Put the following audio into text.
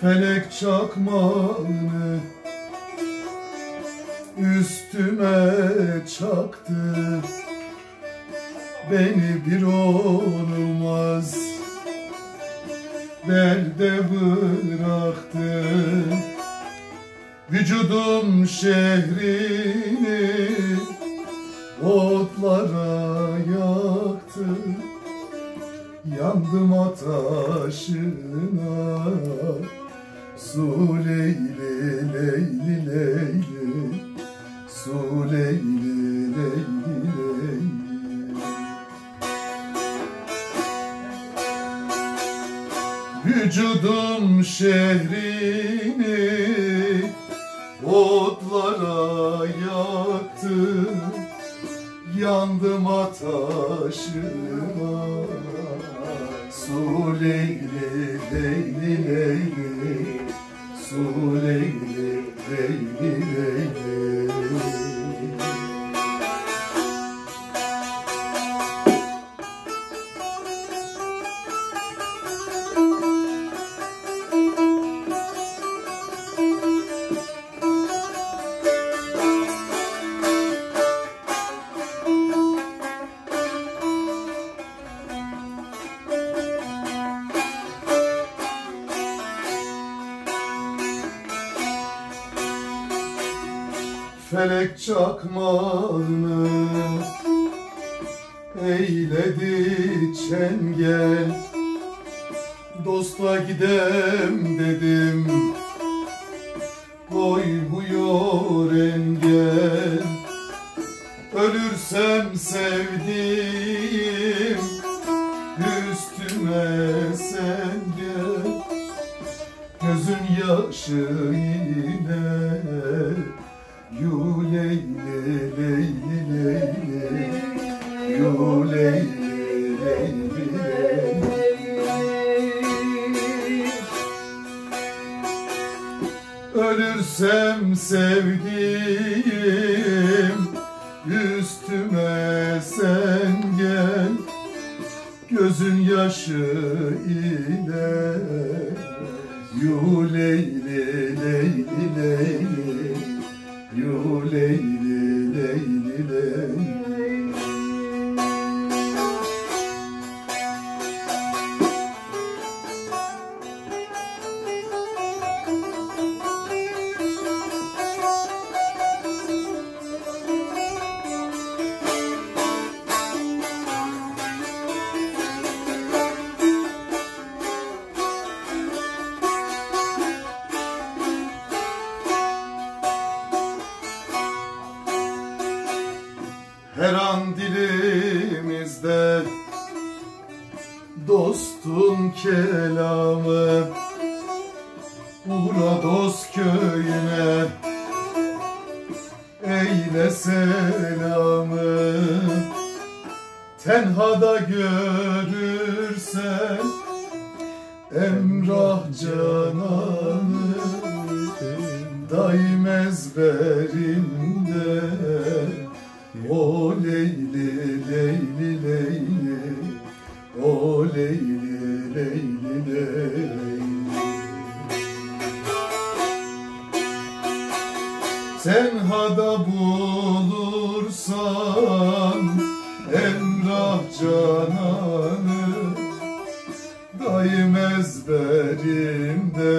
Felek çakmağını üstüme çaktı. Beni bir olmaz derde bıraktı. Vücudum şehrini otlara yaktı. Yandım ataşına Su leyli leyli leyli Su leyli leyli leyli. Vücudum şehrini otlara yaktı Yandım ataşına Su leyli leyli leyli Su leyli leyli Felek çakmağını eyledi çengel Dosta gidem dedim Koymuyor engel Ölürsem sevdiğim Üstüme sen gel Gözün yaşı yine Yu leyli leyli leyli Yu leyli leyli leyli Ölürsem sevdiğim Üstüme sen gel. Gözün yaşı ile. Yu leyli leyli leyli Yu leyli leyli leyli Her an dilimizde. Dostun kelamı. Uğra dost köyüne. Eyle selamı. Tenhada görürsen emrah cananı. Daim ezberimde o leyli leyli. Leyli leyli. Leyli Tenhada bulursan Emrah cananı Daim ezberimde